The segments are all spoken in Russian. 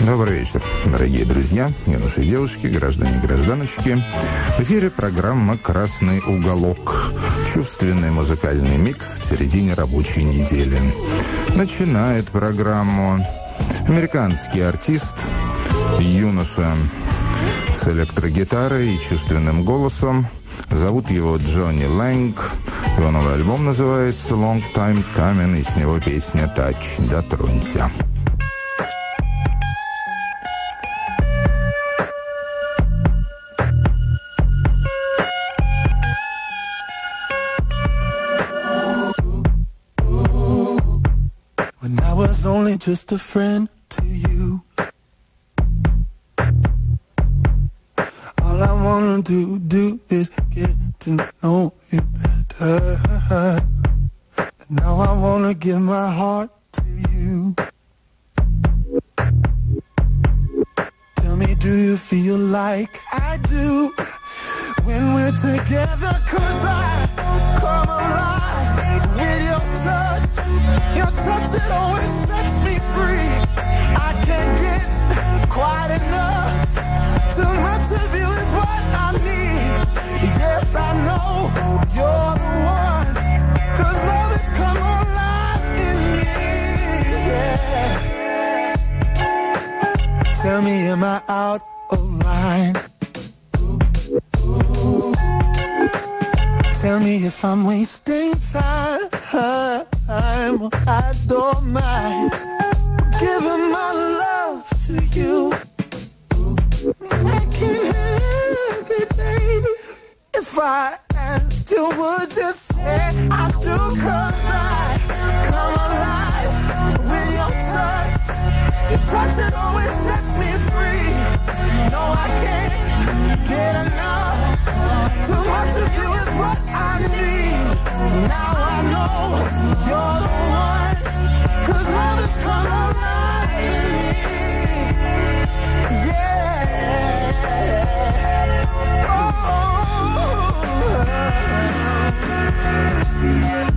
Добрый вечер, дорогие друзья, юноши и девушки, граждане и гражданочки. В эфире программа «Красный уголок». Чувственный музыкальный микс в середине рабочей недели. Начинает программу американский артист, юноша с электрогитарой и чувственным голосом. Зовут его Джонни Лэнг. Его новый альбом называется «Long Time Coming», и с него песня «Тач, дотронься». only just a friend to you. All I wanna do, do is get to know you better. And now I wanna give my heart to you. Tell me, do you feel like I do when we're together? Cause I come alive with your touch. Your touch, it always I know you're the one. Cause love has come alive in me. Yeah. Tell me, am I out of line? Tell me if I'm wasting time. I don't mind giving my love If I asked you, would you say I do? Cause I come alive with your touch. Your touch, it always sets me free. No, I can't get enough. Too much of you is what I need. Now I know you're the one. Cause love has come alive in me. around.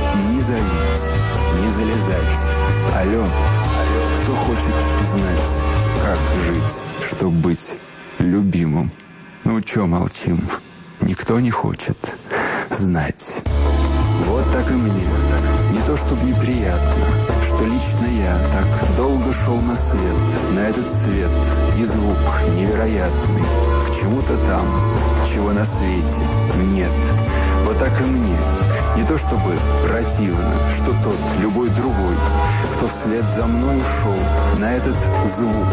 Не залить, не залезать. Алло, кто хочет знать, как жить, чтобы быть любимым? Ну, чё молчим? Никто не хочет знать. Вот так и мне. Не то, чтобы неприятно, что лично я так долго шел на свет, на этот свет, и звук невероятный, к чему-то там, чего на свете нет. Вот так и мне. Не то чтобы противно, что тот, любой другой, кто вслед за мной ушел, на этот звук,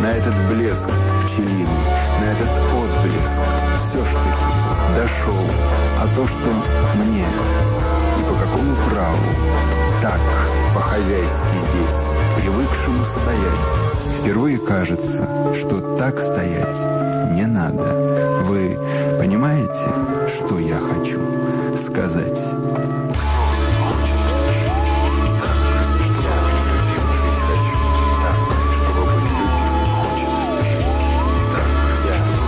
на этот блеск пчелиный, на этот отблеск, все ж таки дошел, а то, что мне и по какому праву так по-хозяйски здесь, привыкшему стоять. Впервые кажется, что так стоять не надо. Вы понимаете, что я хочу сказать?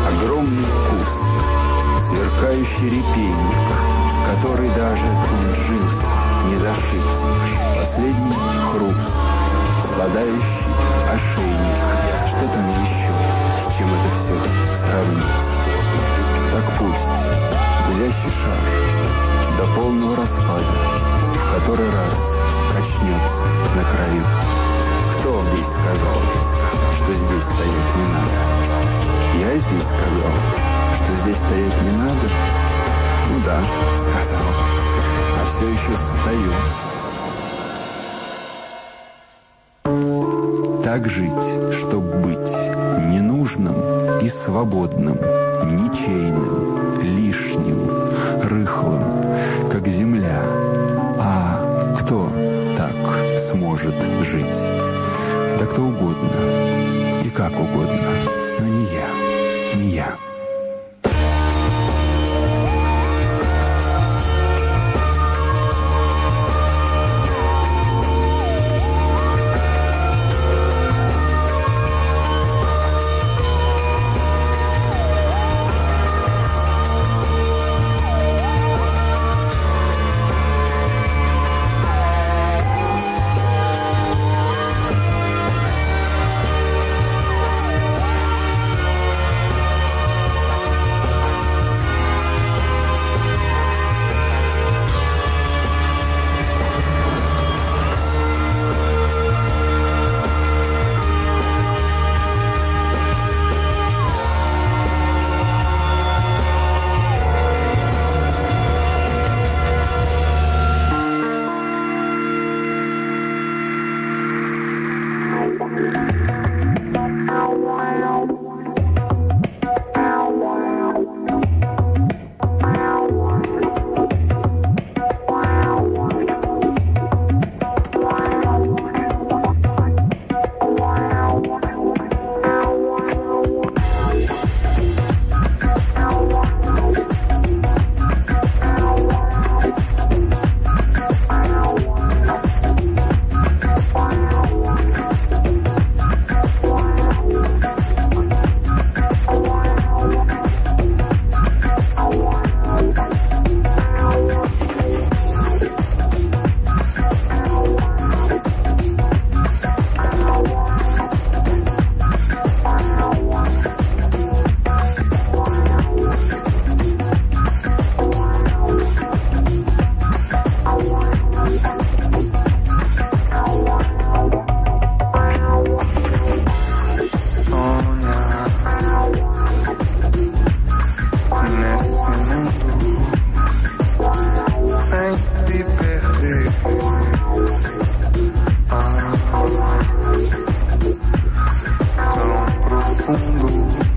Огромный куст, сверкающий репейник, который даже в джинс не зашить. Последний хруст, спадающий ошейник. Что там еще, с чем это все сравнить? Так пусть гудящий шар до полного распада в который раз качнется на краю. Кто здесь сказал, что здесь стоять не надо? Я здесь сказал, что здесь стоять не надо? Ну да, сказал. А все еще стою. Так жить, чтоб быть ненужным и свободным, ничейным, лишним, рыхлым, как земля. А кто так сможет жить? Да кто угодно и как угодно, но не я, не я. jungle.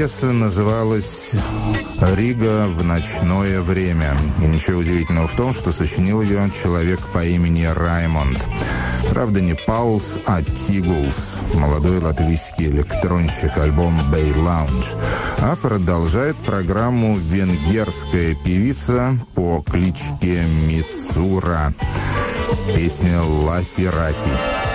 Пьеса называлась «Рига в ночное время». И ничего удивительного в том, что сочинил ее человек по имени Раймонд. Правда, не Паулс, а Тигулс, молодой латвийский электронщик альбом «Bay Lounge». А продолжает программу венгерская певица по кличке Мицура. Песня «Ла Сирати».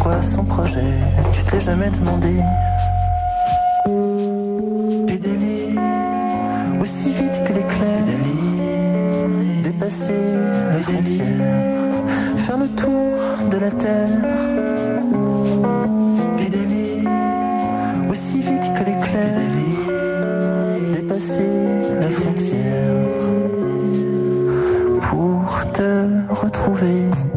quoi son projet. Tu te jamais demandé. Pédalé aussi vite que l'éclair. Dépasser les frontières. Faire le tour de la terre. Pédalé aussi vite que l'éclair. Dépasser les frontières. Pour te retrouver.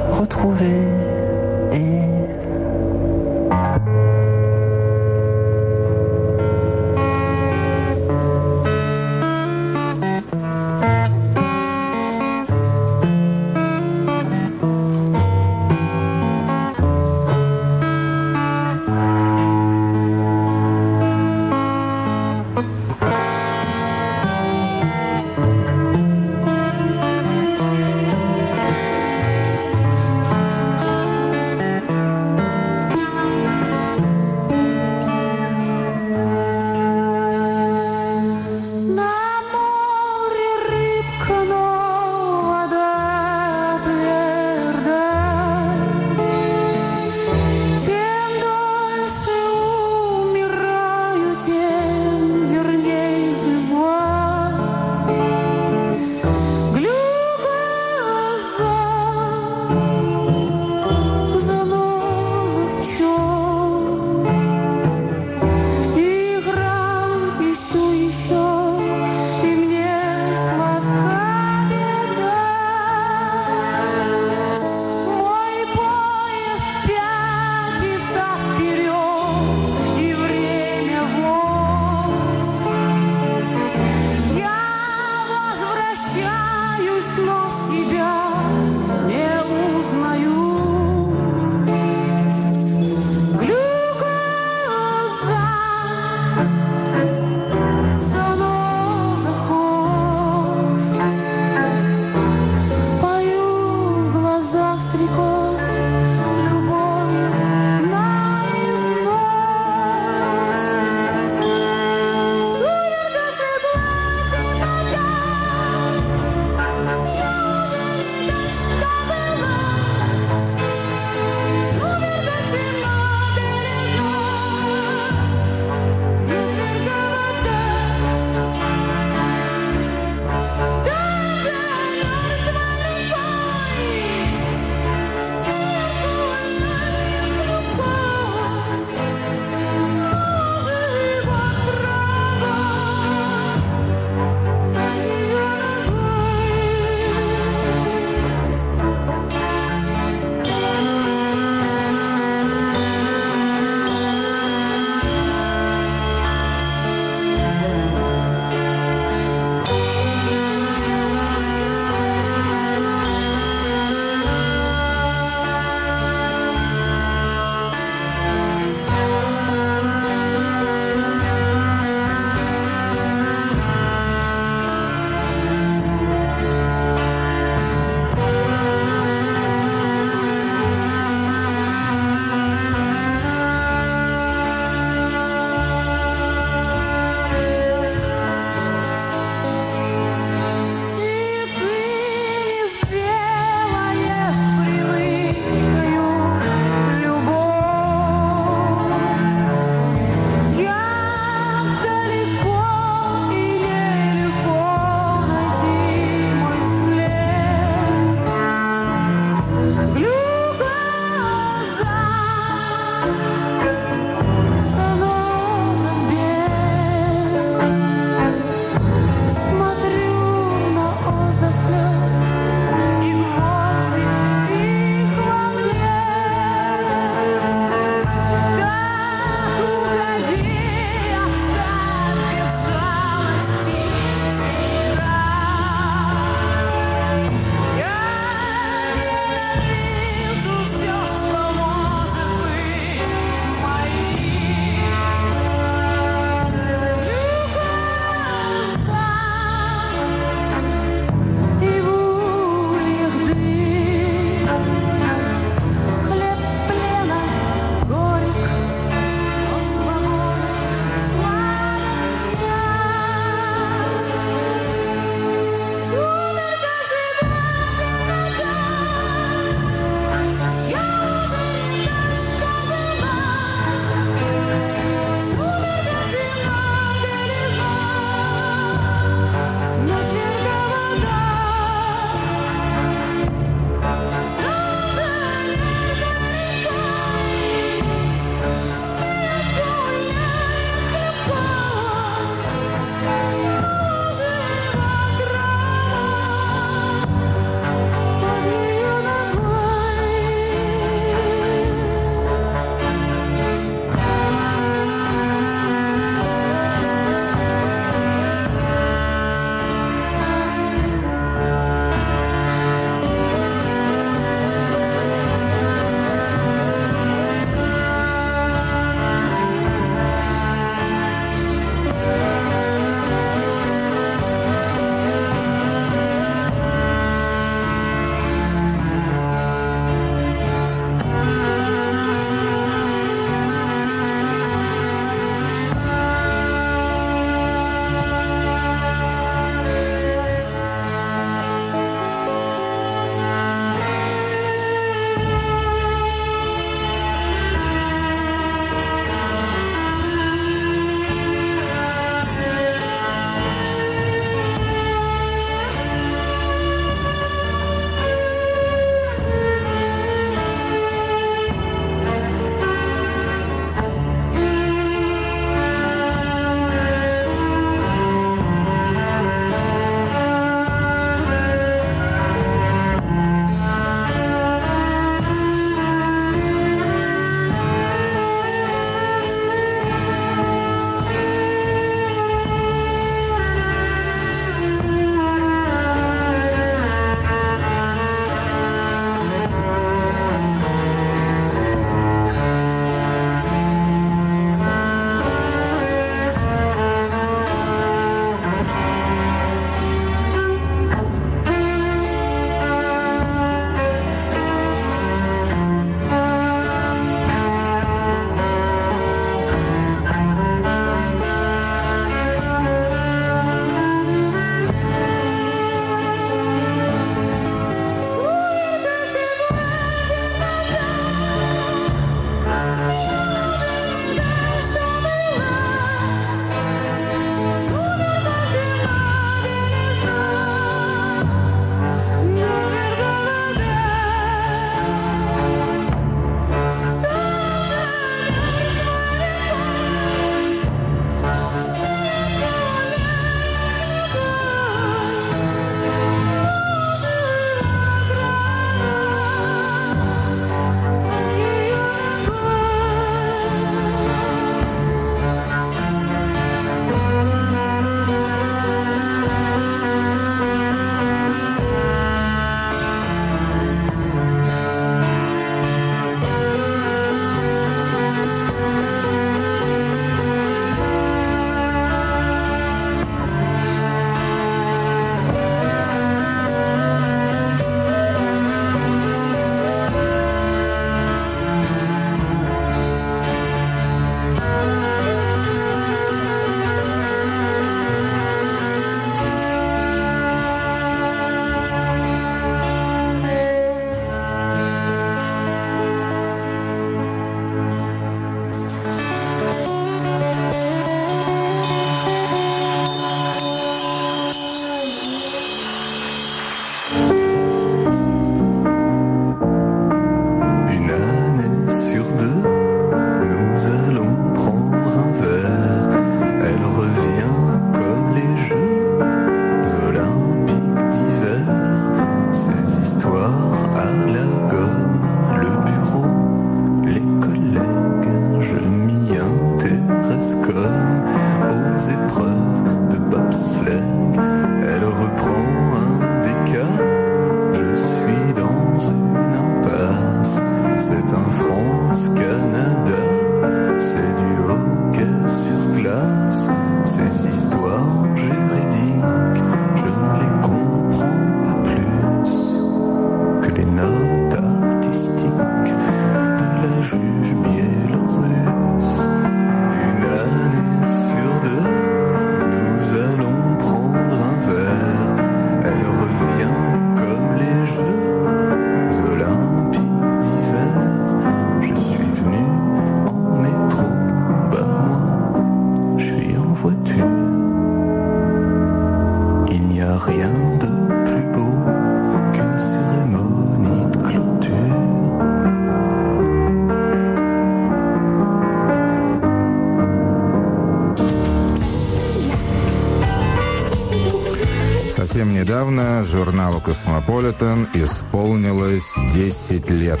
«Cosmopolitan» исполнилось 10 лет.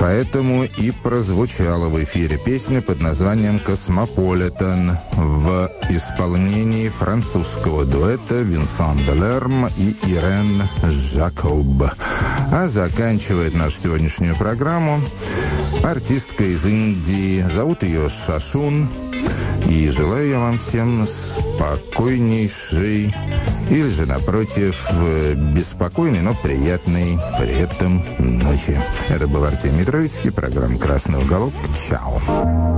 Поэтому и прозвучала в эфире песня под названием «Cosmopolitan» в исполнении французского дуэта Винсан Делерм и Ирен Жакоб. А заканчивает нашу сегодняшнюю программу артистка из Индии. Зовут ее Шашун. И желаю я вам всем спокойнейшей или же, напротив, беспокойной, но приятной при этом ночи. Это был Артемий Троицкий, программа «Красный уголок». Чао.